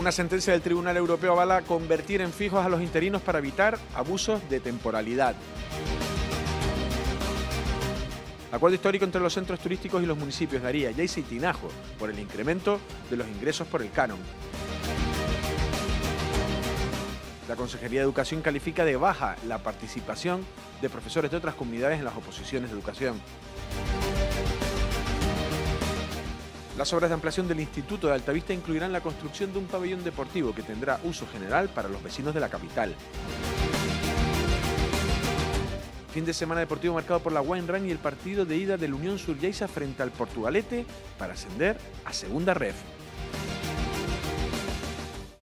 Una sentencia del Tribunal Europeo avala convertir en fijos a los interinos para evitar abusos de temporalidad. Acuerdo histórico entre los centros turísticos y los municipios de Aría, y Tinajo por el incremento de los ingresos por el canon. La Consejería de Educación califica de baja la participación de profesores de otras comunidades en las oposiciones de educación. Las obras de ampliación del Instituto de Altavista incluirán la construcción de un pabellón deportivo que tendrá uso general para los vecinos de la capital. Fin de semana deportivo marcado por la Wine Run y el partido de ida del Unión Sur frente al Portugalete para ascender a Segunda Ref.